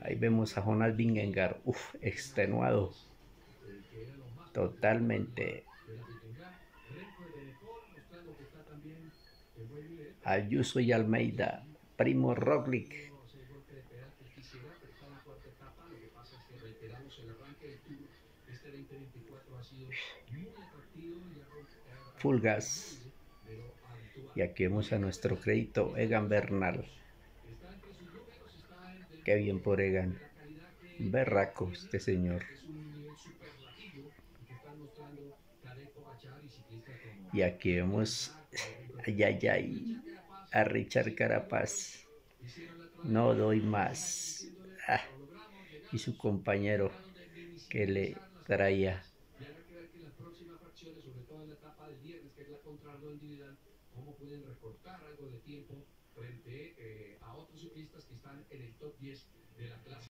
Ahí vemos a Jonas Vingegaard, uff, extenuado. Totalmente. Ayuso y Almeida, Primo Roglic. Fulgas. Y aquí vemos a nuestro crédito Egan Bernal. Qué bien por Egan. Berraco este señor. Y aquí vemos ay, ay, ay, a Richard Carapaz. No doy más. Ah, y su compañero que le traía. cómo pueden recortar algo de tiempo frente están en el top 10 de la clase.